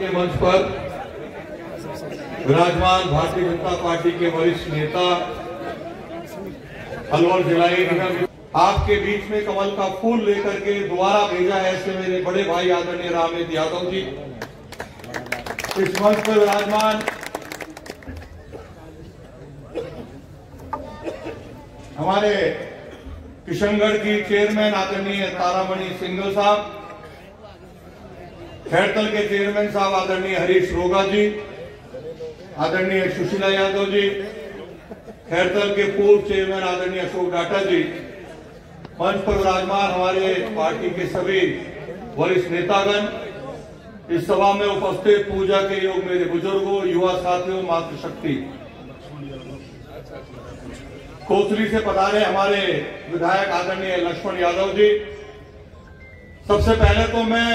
के मंच पर विराजमान भारतीय जनता पार्टी के वरिष्ठ नेता, अलवर निगम आपके बीच में कमल का फूल लेकर के दोबारा भेजा है ऐसे मेरे बड़े भाई आदरणीय रामेद यादव जी। इस मंच पर विराजमान हमारे किशनगढ़ की चेयरमैन आदरणीय तारामणि सिंघल साहब खैरतल के चेयरमैन साहब आदरणीय हरीश रोगा जी आदरणीय सुशीला यादव जी खैरतल के पूर्व चेयरमैन आदरणीय अशोक डाटा जी मंच पर विराजमान हमारे पार्टी के सभी वरिष्ठ नेतागण, इस सभा में उपस्थित पूजा के योग मेरे बुज़ुर्गों, युवा साथियों, मातृशक्ति। कोसली से पधारे हमारे विधायक आदरणीय लक्ष्मण यादव जी। सबसे पहले तो मैं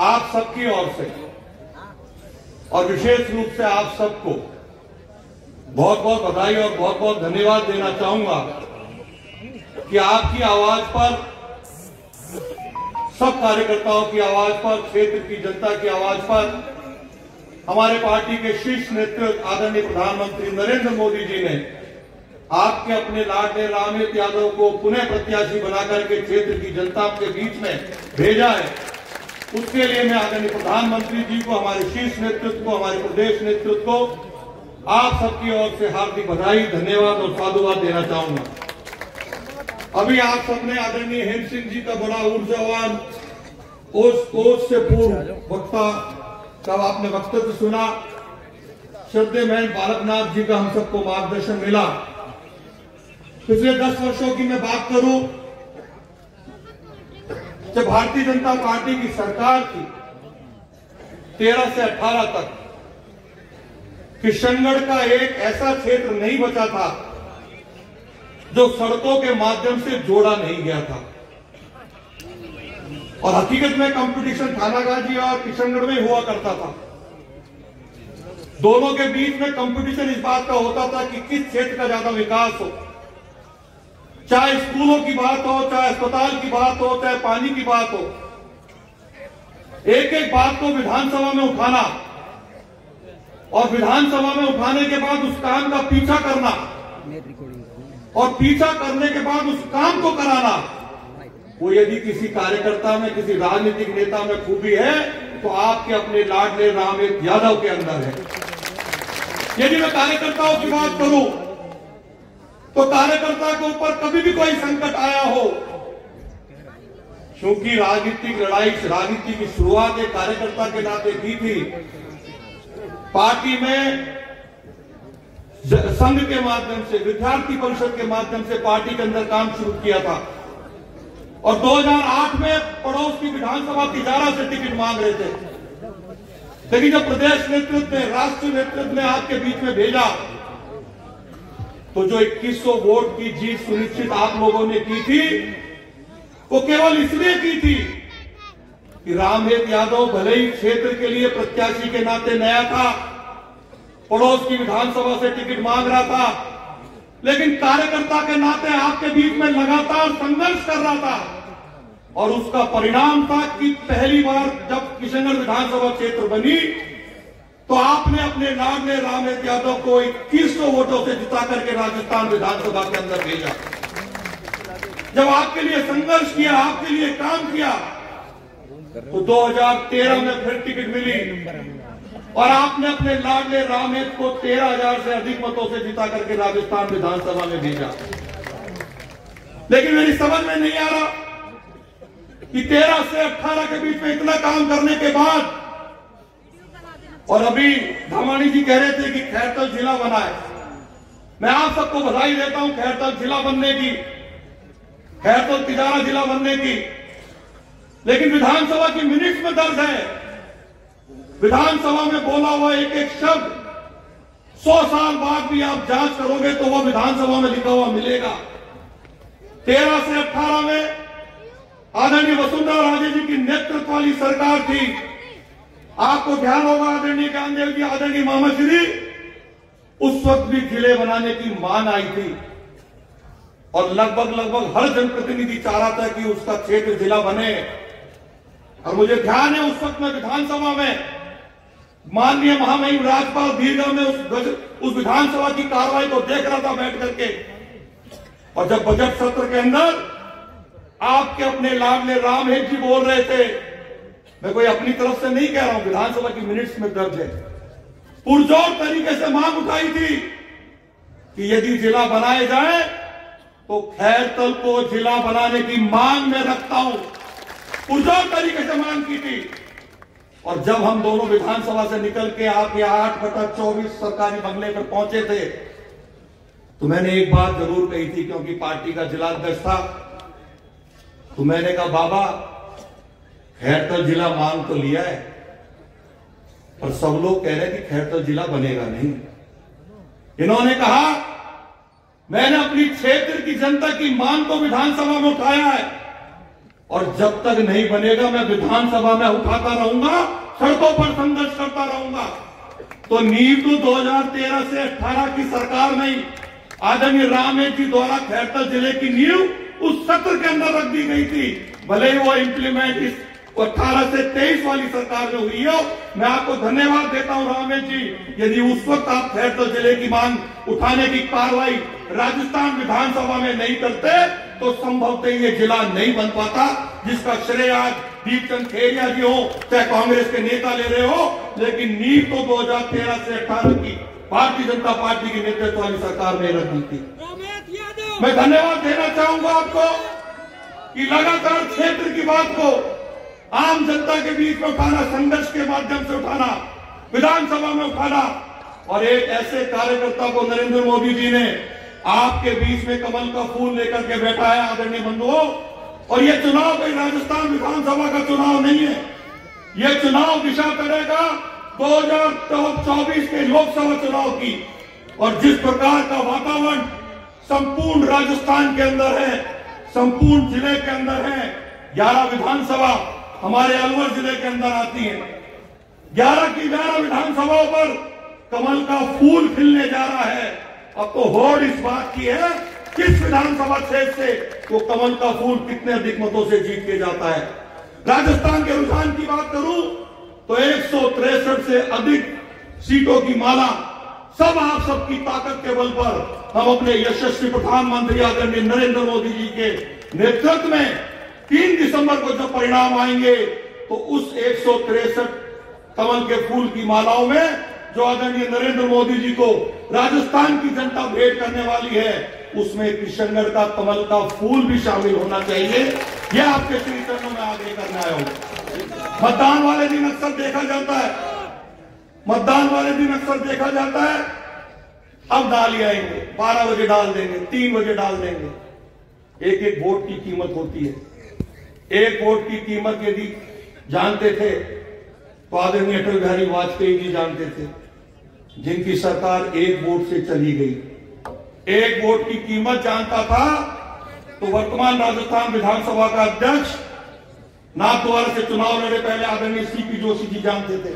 आप सबकी ओर से। और विशेष रूप से आप सबको बहुत बहुत बधाई और बहुत बहुत धन्यवाद देना चाहूँगा कि आपकी आवाज़ पर, सब कार्यकर्ताओं की आवाज़ पर, क्षेत्र की जनता की आवाज़ पर, हमारे पार्टी के शीर्ष नेतृत्व आदरणीय प्रधानमंत्री नरेंद्र मोदी जी ने आपके अपने लाडले रामहित यादव को पुनः प्रत्याशी बनाकर के क्षेत्र की जनता के बीच में भेजा है। उसके लिए मैं आदरणीय प्रधानमंत्री जी को, हमारे शीर्ष नेतृत्व को, हमारे प्रदेश नेतृत्व को आप सबकी ओर से हार्दिक बधाई, धन्यवाद और साधुवाद देना चाहूँगा। अभी आप सबने आदरणीय हेम सिंह जी का बड़ा ऊर्जावान से पूर्व वक्ता का आपने वक्तव्य सुना। श्रद्धे महन बालकनाथ जी का हम सबको मार्गदर्शन मिला। पिछले दस वर्षों की मैं बात करूँ जब भारतीय जनता पार्टी की सरकार थी, तेरह से अठारह तक, किशनगढ़ का एक ऐसा क्षेत्र नहीं बचा था, जो सड़कों के माध्यम से जोड़ा नहीं गया था। और हकीकत में कंपटीशन थानागाजी और किशनगढ़ में हुआ करता था। दोनों के बीच में कंपटीशन इस बात का होता था कि किस क्षेत्र का ज़्यादा विकास हो। चाहे स्कूलों की बात हो, चाहे अस्पताल की बात हो, चाहे पानी की बात हो एक एक बात को विधानसभा में उठाना और विधानसभा में उठाने के बाद उस काम का पीछा करना और पीछा करने के बाद उस काम को कराना, वो यदि किसी कार्यकर्ता में, किसी राजनीतिक नेता में खूबी है तो आपके अपने लाडले रामेश यादव के अंदर है। यदि मैं कार्यकर्ताओं की बात करूँ तो कार्यकर्ता के ऊपर कभी भी कोई संकट आया हो। क्योंकि राजनीतिक लड़ाई, राजनीति की शुरुआत एक कार्यकर्ता के नाते की थी। पार्टी में संघ के माध्यम से, विद्यार्थी परिषद के माध्यम से पार्टी के अंदर काम शुरू किया था। और 2008 में पड़ोस की विधानसभा तिजारा से टिकट मांग रहे थे। लेकिन जब प्रदेश नेतृत्व ने, राष्ट्रीय नेतृत्व ने आपके बीच में भेजा तो जो 2100 वोट की जीत सुनिश्चित आप लोगों ने की थी, वो केवल इसलिए की थी कि रामहेत यादव भले ही क्षेत्र के लिए प्रत्याशी के नाते नया था, पड़ोस की विधानसभा से टिकट मांग रहा था, लेकिन कार्यकर्ता के नाते आपके बीच में लगातार संघर्ष कर रहा था। और उसका परिणाम था कि पहली बार जब किशनगढ़ विधानसभा क्षेत्र बनी तो आपने अपने लाडले रामेश यादव को इक्कीस सौ वोटों से जिता करके राजस्थान विधानसभा के अंदर भेजा। जब आपके लिए संघर्ष किया, आपके लिए काम किया तो 2013 में फिर टिकट मिली। और आपने अपने लाडले रामेश को 13000 से अधिक मतों से जिता करके राजस्थान विधानसभा में भेजा। लेकिन मेरी समझ में नहीं आ रहा कि 13 से 18 के बीच में इतना काम करने के बाद और अभी धामाणी जी कह रहे थे कि खैरतल जिला बनाए। मैं आप सबको बधाई देता हूँ खैरतल जिला बनने की, खैरतल तिजारा जिला बनने की। लेकिन विधानसभा की मिनट्स में दर्ज है। विधानसभा में बोला हुआ एक एक शब्द, सौ साल बाद भी आप जाँच करोगे तो वह विधानसभा में लिखा हुआ मिलेगा। तेरह से अठारह में आदरणीय वसुंधरा राजे जी की नेतृत्व वाली सरकार थी। आपको ध्यान होगा, आदरणीय ज्ञानदेव जी, आदरणीय मामा श्री, उस वक्त भी ज़िले बनाने की मान आई थी। और लगभग लगभग हर जनप्रतिनिधि चाह रहा था कि उसका क्षेत्र जिला बने। और मुझे ध्यान है, उस वक्त में विधानसभा में, माननीय महामहिम राज्यपाल दीर्घा में उस गज- उस विधानसभा की कार्रवाई को देख रहा था बैठ करके। और जब बजट सत्र के अंदर आपके अपने लाडले राम हेत जी बोल रहे थे मैं कोई अपनी तरफ़ से नहीं कह रहा हूँ, विधानसभा की मिनट्स में दर्ज है। पुरजोर तरीके से मांग उठाई थी कि यदि जिला बनाए जाए तो खैरतल को जिला बनाने की मांग में रखता हूँ। पुरजोर तरीके से मांग की थी। और जब हम दोनों विधानसभा से निकल के आपके आठ बटा चौबीस सरकारी बंगले पर पहुँचे थे तो मैंने एक बात ज़रूर कही थी, क्योंकि पार्टी का जिलाध्यक्ष था तो मैंने कहा, बाबा खैरतल जिला मांग तो लिया है, पर सब लोग कह रहे हैं कि खैरतल जिला बनेगा नहीं। इन्होंने कहा, मैंने अपनी क्षेत्र की जनता की मांग को विधानसभा में उठाया है, और जब तक नहीं बनेगा मैं विधानसभा में उठाता रहूँगा, सड़कों पर संघर्ष करता रहूँगा। तो नींव तो 2013 से 18 की सरकार नहीं, आदरणीय रामेश जी द्वारा खैरतल ज़िले की नींव उस सत्र के अंदर रख दी गई थी, भले ही वो इम्प्लीमेंट इस अठारह से तेईस वाली सरकार जो हुई हो मैं आपको धन्यवाद देता हूँ रामेश जी। यदि उस वक्त आप खैरतल ज़िले की मांग उठाने की कार्रवाई राजस्थान विधानसभा में नहीं करते तो संभवतः ये जिला नहीं बन पाता जिसका श्रेय आज दीपचंद खेरिया जी हो चाहे कांग्रेस के नेता ले रहे हो लेकिन नींव तो 2013 से 18 की भारतीय जनता पार्टी की नेतृत्व वाली सरकार ने रख दी थी। मैं धन्यवाद देना चाहूँगा आपको कि लगातार क्षेत्र की बात को आम जनता के बीच में उठाना, संघर्ष के माध्यम से उठाना, विधानसभा में उठाना। और एक ऐसे कार्यकर्ता को नरेंद्र मोदी जी ने आपके बीच में कमल का फूल लेकर के बैठा है आदरणीय बंधुओं। और ये चुनाव कोई राजस्थान विधानसभा का चुनाव नहीं है। ये चुनाव दिशा करेगा 2024 के लोकसभा चुनाव की। और जिस प्रकार का वातावरण संपूर्ण राजस्थान के अंदर है, संपूर्ण ज़िले के अंदर है, ग्यारह विधानसभा हमारे अलवर ज़िले के अंदर आती है। ग्यारह की ग्यारह विधानसभाओं पर कमल का फूल खिलने जा रहा है। अब तो होड़ इस बात की है, किस विधानसभा क्षेत्र से वो कमल का फूल कितने अधिक मतों से जीत के जाता है? राजस्थान के रुझान की बात करूँ तो एक से अधिक सीटों की माला सब आप सबकी ताकत के बल पर हम अपने यशस्वी प्रधानमंत्री आदरणीय नरेंद्र मोदी जी के नेतृत्व में तीन दिसंबर को जब परिणाम आएँगे तो उस एक कमल के फूल की मालाओं में, जो आदरणीय नरेंद्र मोदी जी को राजस्थान की जनता भेंट करने वाली है, उसमें किशनगढ़ का कमल का फूल भी शामिल होना चाहिए। यह आपके श्री चरणों में आगे करना आया हूँ। मतदान वाले दिन अक्सर देखा जाता है। मतदान वाले दिन अक्सर देखा जाता है। अब डाल आएँगे। बारह बजे डाल देंगे, तीन बजे डाल देंगे। एक एक वोट की कीमत होती है। एक वोट की कीमत यदि जानते थे तो आदरणीय अटल बिहारी वाजपेयी जी जानते थे, जिनकी सरकार एक वोट से चली गई। एक वोट की कीमत जानता था तो वर्तमान राजस्थान विधानसभा का अध्यक्ष नाथद्वारा से चुनाव लड़े पहले आदरणीय सीपी जोशी जी जानते थे,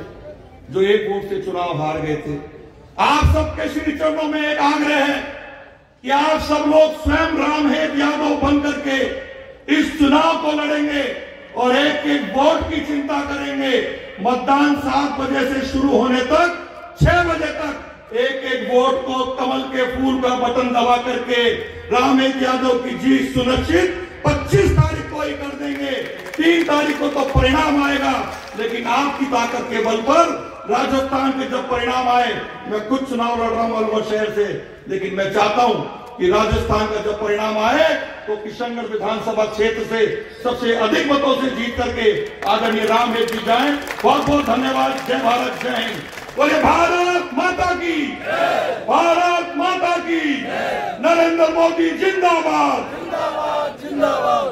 जो एक वोट से चुनाव हार गए थे। आप सबके श्री चरणों में एक आग्रह है कि आप सब लोग स्वयं रामहेत यादव बन करके इस चुनाव को लड़ेंगे और एक एक वोट की चिंता करेंगे। मतदान सात बजे से शुरू होने तक, छह बजे तक एक एक वोट को कमल के फूल का बटन दबा करके रामेश यादव की जीत सुनिश्चित। 25 तारीख को ही कर देंगे। तीन तारीख को तो परिणाम आएगा, लेकिन आपकी ताकत के बल पर राजस्थान के जब परिणाम आए, मैं खुद चुनाव लड़ रहा हूँ अलवर शहर से, लेकिन मैं चाहता हूँ कि राजस्थान का जब परिणाम आए तो किशनगढ़ विधानसभा क्षेत्र से सबसे अधिक मतों से जीत करके आदरणीय राम जी जाए। बहुत बहुत धन्यवाद। जय भारत, जय हिंद। बोले भारत माता की। भारत माता की। नरेंद्र मोदी जिंदाबाद। जिंदाबाद जिंदाबाद।